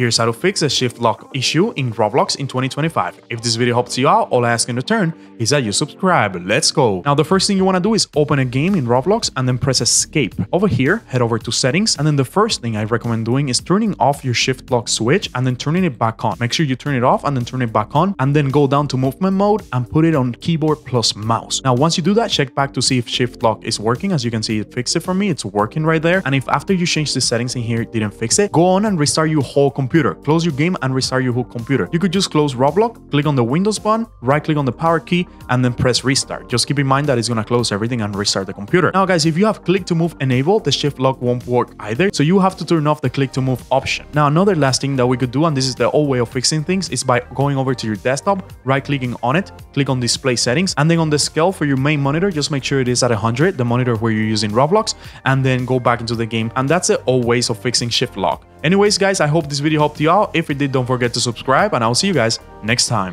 Here's how to fix a shift lock issue in Roblox in 2025. If this video helps you out, all I ask in return is that you subscribe. Let's go. Now, the first thing you want to do is open a game in Roblox and then press escape. Over here, head over to settings. And then the first thing I recommend doing is turning off your shift lock switch and then turning it back on. Make sure you turn it off and then turn it back on and then go down to movement mode and put it on keyboard plus mouse. Now, once you do that, check back to see if shift lock is working. As you can see, it fixed it for me. It's working right there. And if after you change the settings in here, didn't fix it, go on and restart your whole computer. Close your game and restart your whole computer. You could just close Roblox, click on the Windows button, right click on the power key, and then press restart. Just keep in mind that it's gonna close everything and restart the computer. Now guys, if you have click to move enabled, the shift lock won't work either. So you have to turn off the click to move option. Now another last thing that we could do, and this is the old way of fixing things, is by going over to your desktop, right clicking on it, click on display settings, and then on the scale for your main monitor, just make sure it is at 100, the monitor where you're using Roblox, and then go back into the game. And that's the old ways of fixing shift lock. Anyways, guys, I hope this video helped you out. If it did, don't forget to subscribe, and I'll see you guys next time.